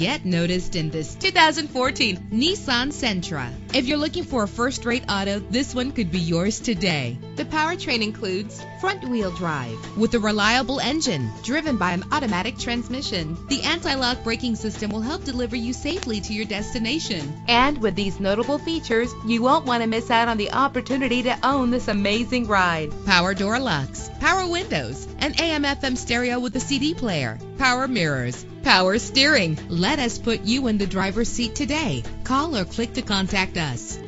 Get noticed in this 2014 Nissan Sentra. If you're looking for a first-rate auto, this one could be yours today. The powertrain includes front-wheel drive with a reliable engine driven by an automatic transmission. The anti-lock braking system will help deliver you safely to your destination. And with these notable features, you won't want to miss out on the opportunity to own this amazing ride. Power door locks, power windows, an AM/FM stereo with a CD player, power mirrors, power steering. Let us put you in the driver's seat today. Call or click to contact us.